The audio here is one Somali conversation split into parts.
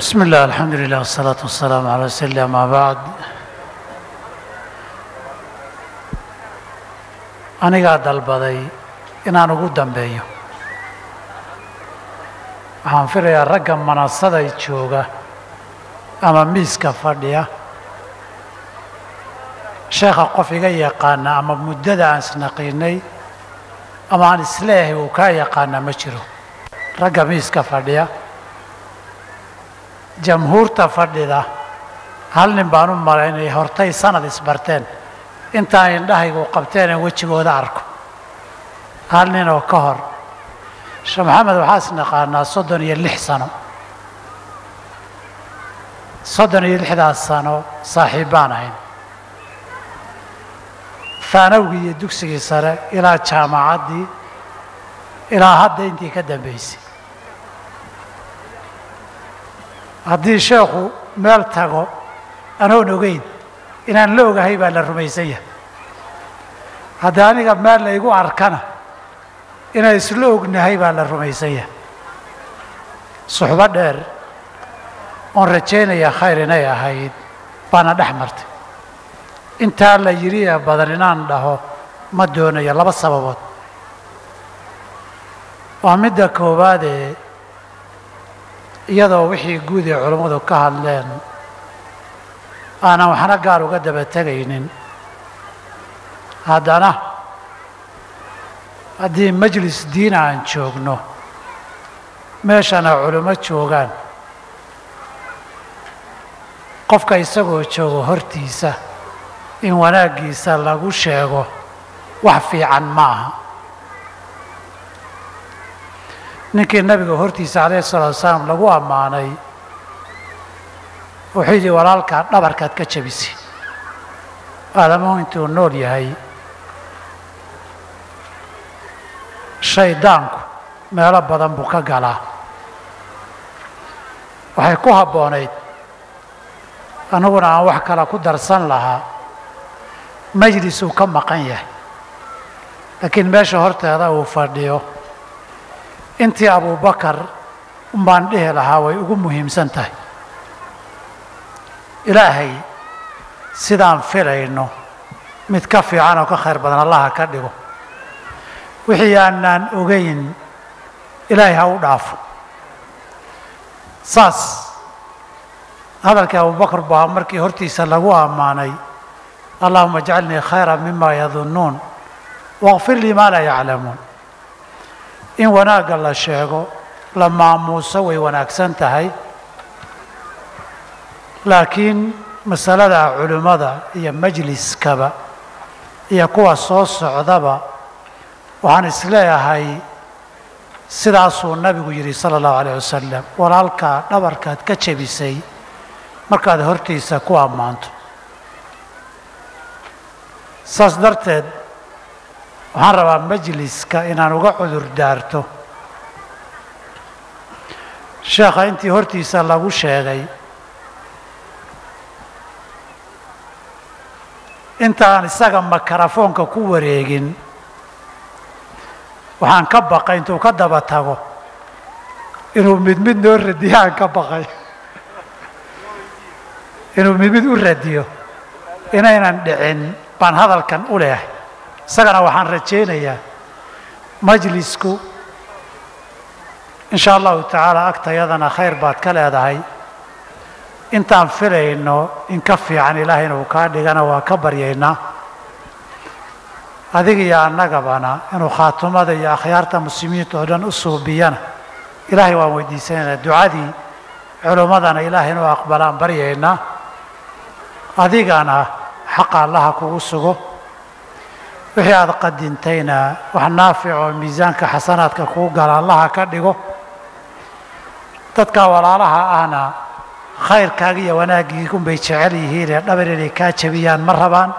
بسم الله الحمد لله والصلاة والسلام على رسول الله ما بعد anigaa dalbaday inaan ugu dambeeyo waxaan filayaa ragga manasada jooga ama miiska fadhiya sheekha qof iga yaqaana ama muddada aan isnaqiinay ama aan isleeyahay uu kaa yaqaana ma jiro ragga miiska fadhiya jamhuurta fadhida hal nin baan u malaynaya hortay sanad isbarteen intaan indhahaygu qabteen in wejigooda arko. Hal nin oo ka hor. Sheekh maxamed waxaa is naqaanaa soddon iyo lix sano. Soddon iyo lixdaas sano saaxiibbaan ahayn. Haanawgii iyo dugsigii sare ilaa jaamacaddii ilaa hadda intii ka dambaysay haddii sheekhu meel tago anoon ogeyn inaan la ogahay baa la rumaysan yahay haddii aniga meel laygu arkana inaan isla ognahay baa la rumaysan yahay suxbo dheer oon rajaynaya khayr inay ahayd baana dhex martay. Intaa la yidhi ee badan inaan dhaho ma doonayo laba sababood. Waa midda koowaadee iyadoo wixii guud ee culammadu ka hadleen aanan waxna gaar uga daba tegaynin. Haddana haddii majlis diin aan joogno meeshana culimo joogaan. Qofka isagoo joogo hortiisa in wanaaggiisa lagu sheego wax fiican ma aha ninkii nabiga hortiisa calayhi salatu wasalaam lagu ammaanay wuxuu yidhi walaalkaa dhabarkaad ka jabisay. Aadamuhu intuu nool yahay shaydaanku meelo badan buu ka galaa. Waxay ku habboonayd aniguna aan wax kale ku darsan lahaa majlis uu ka maqan yahay. Laakiin meesha horteeda uu fadhiyo intii abubakar unbaan dhihi lahaa way ugu muhiimsan tahay. Ilaahay sidaan filayno mid ka fiican oo ka khayr badan allaha ka dhigo. Wixii aanaan ogeyn ilaahay ha u dhaafo. Saas hadalkii abubakar ahaa markii hortiisa lagu ammaanay allahuma ajcalnii khayra mima yadunnuun waqfir lii maa laa yaclamuun in wanaagga la sheego la maamuuso way wanaagsan tahay. Laakiin masalada culimmada iyo majliskaba iyo kuwa soo socdaba waxaan is leeyahay sidaasuu nabigu yidhi sala allahu alayh wasalam walaalkaa dhabarkaad ka jebisay markaad hortiisa ku ammaanto. Saas darteed waxaan rabaa majliska inaan uga cudur daarto. Sheekha intii hortiisa lagu sheegay intaan isaga makarafoonka ku wareegin waxaan ka baqay intuu ka daba tago inuu mid mid noo radiyo aan ka baqay. Inuu mid mid u radiyo inaynan dhicin baan hadalkan u leehay سجل وحن رجينا يا مجلسكو. إن شاء الله تعالى أكتر يدنا خير بعد كل هذا هاي أنت عم فري إنه إن كفي عن الله إنه كاردي أنا وكبر يينا. هذه يا نجبنا إنه خاتم هذا يا خيارت مسلمين تهدن أصول بيانا. إلهي وامودي سنة دعادي علوم هذا إلهي إنه أقبلان بريينا. هذه أنا حق الله كوسوه wixii aada qadintayna wax naafic oo miisaanka xasanaadka kuu gala allaha ka dhigo dadka walaalaha ahna khayrkaaga iyo wanaaggii unbay jecel yihiinee dhabar inay kaa jabiyaan ma rabaan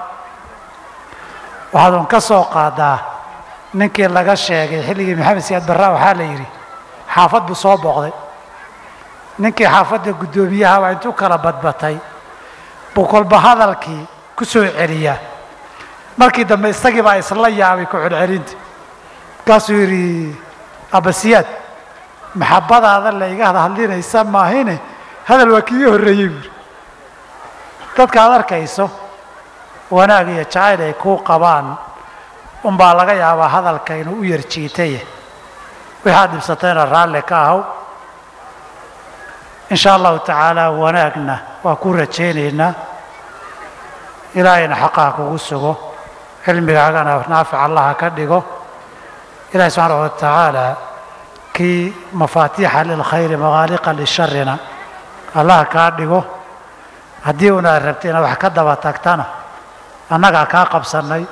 waxaad un ka soo qaadaa ninkii laga sheegay xilligii maxamed siyaad barraa waxaa la yidhi xaafad buu soo booqday ninkii xaafadda guddoomiyahabaa intuu kala badbatay buu kolba hadalkii ku soo celiyaa markii dambe isagii baa isla yaabay ku celcelinta markaasuu yidhi abasiyaad maxabadaada la iga hadlinaysa maahine hadal waa kii horreeyey buuri dadka aad arkayso wanaag iyo jacayl ay kuu qabaan unbaa laga yaabaa hadalka inuu u yar jiitaye waxaad dhibsatayna raalli ka ahaw in sha allahu tacaala wanaagna waa ku rajaynaynaa. Ilaahayna xaqaha kugu sugo علمكاغانا نافع الله كدغو إلى سبحانه وتعالى كي مفاتيح للخير مغالقة للشرنا. الله كدغو هديونا ربتنا وحكدبا تاكتانا. أنا كاقب سنيت